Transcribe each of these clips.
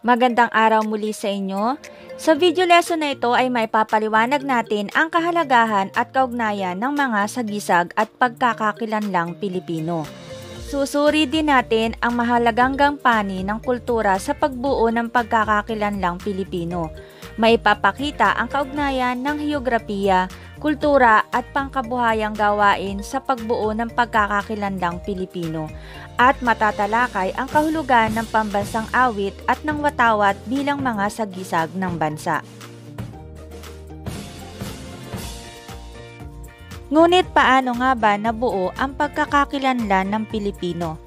Magandang araw muli sa inyo. Sa video lesson na ito ay may papaliwanag natin ang kahalagahan at kaugnayan ng mga sagisag at pagkakakilanlang Pilipino. Susuri din natin ang mahalagang gampani ng kultura sa pagbuo ng pagkakakilanlang Pilipino. May papakita ang kaugnayan ng heograpiya, kultura at pangkabuhayang gawain sa pagbuo ng pagkakakilanlang Pilipino at matatalakay ang kahulugan ng pambansang awit at ng watawat bilang mga sagisag ng bansa. Ngunit paano nga ba nabuo ang pagkakakilanlan ng Pilipino?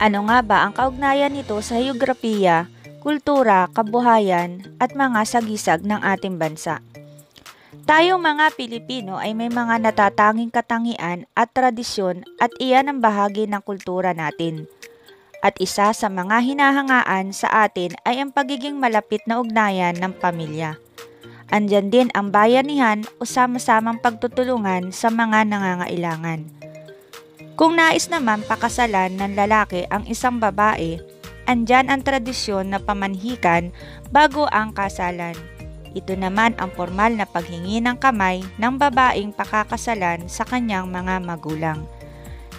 Ano nga ba ang kaugnayan nito sa heograpiya, kultura, kabuhayan at mga sagisag ng ating bansa? Tayong mga Pilipino ay may mga natatanging katangian at tradisyon at iyan ang bahagi ng kultura natin. At isa sa mga hinahangaan sa atin ay ang pagiging malapit na ugnayan ng pamilya. Andyan din ang bayanihan o sama-samang pagtutulungan sa mga nangangailangan. Kung nais naman pakasalan ng lalaki ang isang babae, andyan ang tradisyon na pamanhikan bago ang kasalan ito naman ang formal na paghingi ng kamay ng babaeng pakakasalan sa kanyang mga magulang.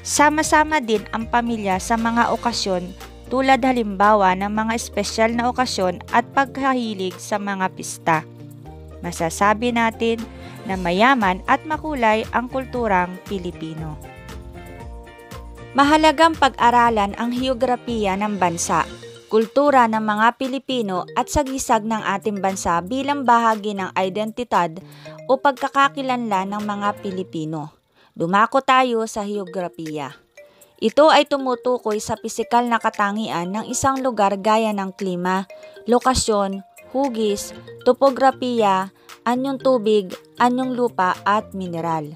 Sama-sama din ang pamilya sa mga okasyon tulad halimbawa ng mga espesyal na okasyon at pagkahilig sa mga pista. Masasabi natin na mayaman at makulay ang kulturang Pilipino. Mahalagang pag-aralan ang heograpiya ng bansa kultura ng mga Pilipino at sagisag ng ating bansa bilang bahagi ng identidad o pagkakakilanlan ng mga Pilipino. Dumako tayo sa heograpiya. Ito ay tumutukoy sa pisikal na katangian ng isang lugar gaya ng klima, lokasyon, hugis, topografiya, anyong tubig, anyong lupa at mineral.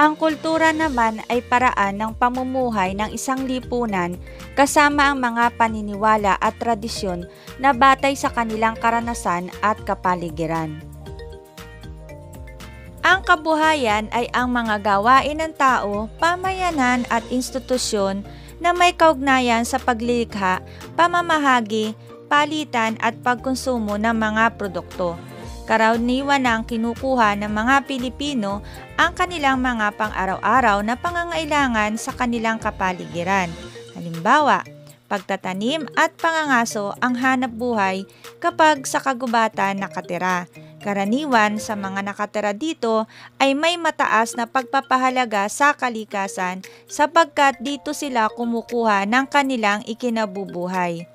Ang kultura naman ay paraan ng pamumuhay ng isang lipunan kasama ang mga paniniwala at tradisyon na batay sa kanilang karanasan at kapaligiran. Ang kabuhayan ay ang mga gawain ng tao, pamayanan at institusyon na may kaugnayan sa paglilikha, pamamahagi, palitan at pagkonsumo ng mga produkto karaniwan ang kinukuha ng mga Pilipino ang kanilang mga pang-araw-araw na pangangailangan sa kanilang kapaligiran. Halimbawa, pagtatanim at pangangaso ang hanap buhay kapag sa kagubatan nakatira. Karaniwan sa mga nakatira dito ay may mataas na pagpapahalaga sa kalikasan sapagkat dito sila kumukuha ng kanilang ikinabubuhay.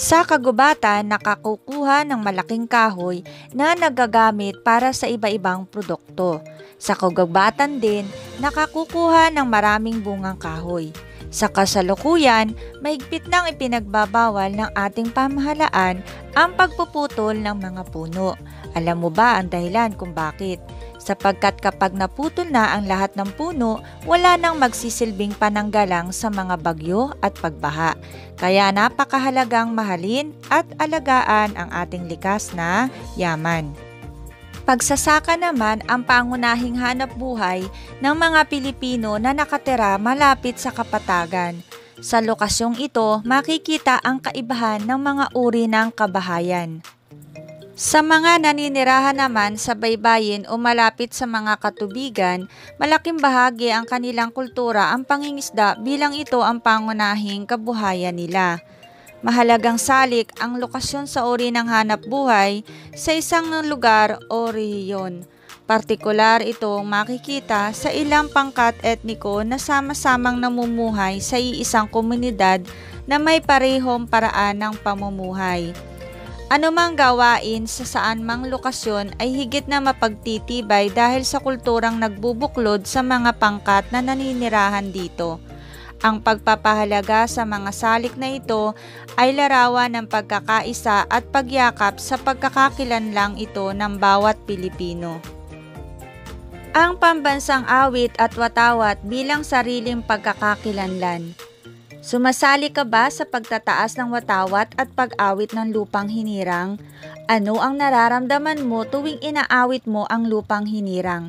Sa kagubatan, nakakukuha ng malaking kahoy na nagagamit para sa iba-ibang produkto. Sa kagubatan din, nakakukuha ng maraming bungang kahoy. Sa kasalukuyan, mahigpit nang ipinagbabawal ng ating pamahalaan ang pagpuputol ng mga puno. Alam mo ba ang dahilan kung bakit? Sapagkat kapag naputol na ang lahat ng puno, wala nang magsisilbing pananggalang sa mga bagyo at pagbaha. Kaya napakahalagang mahalin at alagaan ang ating likas na yaman. Pagsasaka naman ang pangunahing hanap buhay ng mga Pilipino na nakatira malapit sa kapatagan. Sa lokasyong ito, makikita ang kaibahan ng mga uri ng kabahayan. Sa mga naninirahan naman sa baybayin o malapit sa mga katubigan, malaking bahagi ang kanilang kultura ang pangingisda bilang ito ang pangunahing kabuhayan nila. Mahalagang salik ang lokasyon sa uri ng hanap buhay sa isang lugar o rehiyon. Partikular itong makikita sa ilang pangkat etniko na sama-samang namumuhay sa iisang komunidad na may parehong paraan ng pamumuhay. Anumang gawain sa saan mang lokasyon ay higit na mapagtitibay dahil sa kulturang nagbubuklod sa mga pangkat na naninirahan dito. Ang pagpapahalaga sa mga salik na ito ay larawan ng pagkakaisa at pagyakap sa pagkakakilanlang ito ng bawat Pilipino. Ang pambansang awit at watawat bilang sariling pagkakakilanlan. Sumasali ka ba sa pagtataas ng watawat at pag-awit ng lupang hinirang? Ano ang nararamdaman mo tuwing inaawit mo ang lupang hinirang?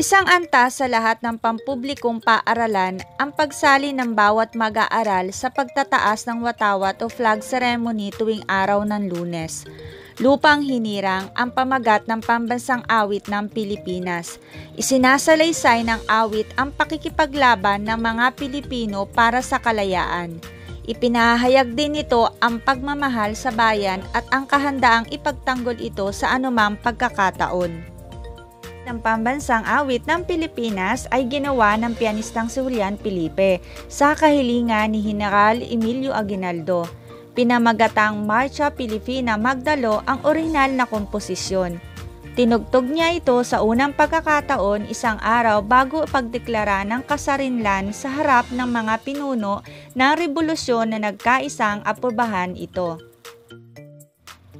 Isang antas sa lahat ng pampublikong paaralan ang pagsali ng bawat mag-aaral sa pagtataas ng watawat o flag ceremony tuwing araw ng lunes. Lupang Hinirang ang pamagat ng pambansang awit ng Pilipinas. Isinasalaysay ng awit ang pakikipaglaban ng mga Pilipino para sa kalayaan. Ipinahayag din nito ang pagmamahal sa bayan at ang kahandaang ipagtanggol ito sa anumang pagkakataon ng pambansang awit ng Pilipinas ay ginawa ng pianistang si Julian Felipe sa kahilingan ni General Emilio Aguinaldo. Pinamagatang Marcha Pilipina Magdalo ang orihinal na komposisyon. Tinugtog niya ito sa unang pagkakataon isang araw bago pagdeklara ng kasarinlan sa harap ng mga pinuno ng revolusyon na nagkaisang aprobahan ito.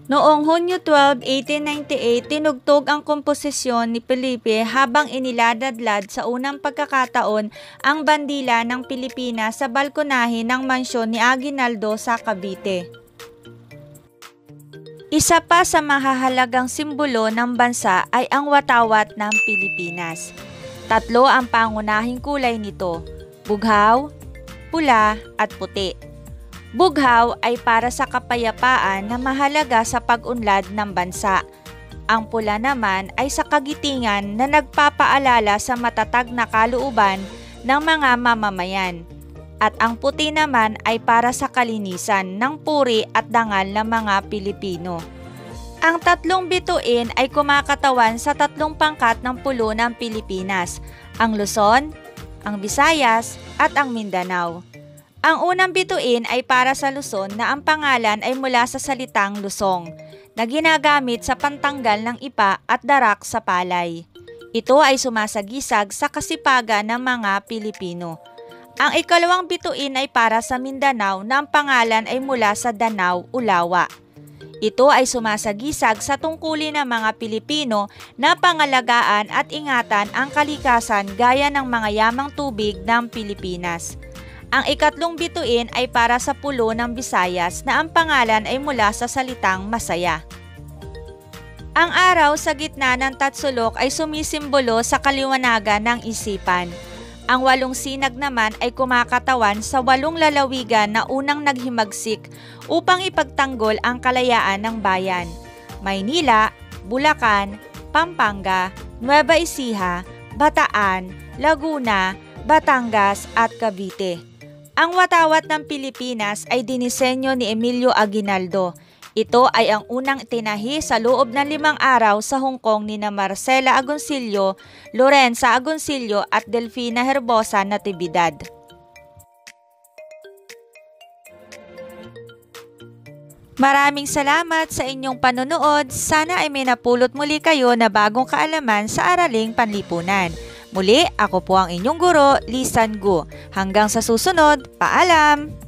Noong Hunyo 12, 1898, tinugtog ang komposisyon ni Felipe habang iniladadlad sa unang pagkakataon ang bandila ng Pilipinas sa balkonahe ng mansyon ni Aguinaldo sa Cavite. Isa pa sa mahahalagang simbolo ng bansa ay ang watawat ng Pilipinas. Tatlo ang pangunahing kulay nito, bughaw, pula at puti. Bughaw ay para sa kapayapaan na mahalaga sa pag-unlad ng bansa. Ang pula naman ay sa kagitingan na nagpapaalala sa matatag na kalooban ng mga mamamayan. At ang puti naman ay para sa kalinisan ng puri at dangal ng mga Pilipino. Ang tatlong bituin ay kumakatawan sa tatlong pangkat ng pulo ng Pilipinas, ang Luzon, ang Visayas at ang Mindanao. Ang unang bituin ay para sa Luzon na ang pangalan ay mula sa salitang lusong na ginagamit sa pantanggal ng ipa at darak sa palay. Ito ay sumasagisag sa kasipagan ng mga Pilipino. Ang ikalawang bituin ay para sa Mindanao na ang pangalan ay mula sa Danau, Ulawa. Ito ay sumasagisag sa tungkulin ng mga Pilipino na pangalagaan at ingatan ang kalikasan gaya ng mga yamang tubig ng Pilipinas. Ang ikatlong bituin ay para sa pulo ng Visayas na ang pangalan ay mula sa salitang masaya. Ang araw sa gitna ng tatsulok ay sumisimbolo sa kaliwanagan ng isipan. Ang walong sinag naman ay kumakatawan sa walong lalawigan na unang naghimagsik upang ipagtanggol ang kalayaan ng bayan. Maynila, Bulacan, Pampanga, Nueva Ecija, Bataan, Laguna, Batangas at Cavite. Ang watawat ng Pilipinas ay dinisenyo ni Emilio Aguinaldo. Ito ay ang unang tinahi sa loob ng limang araw sa Hong Kong ni na Marcela Agoncillo, Lorenza Agoncillo at Delfina Herbosa Natividad. Maraming salamat sa inyong panonood. Sana ay may napulot muli kayo na bagong kaalaman sa Araling Panlipunan. Muli, ako po ang inyong guro, Lisan Gu. Hanggang sa susunod, paalam!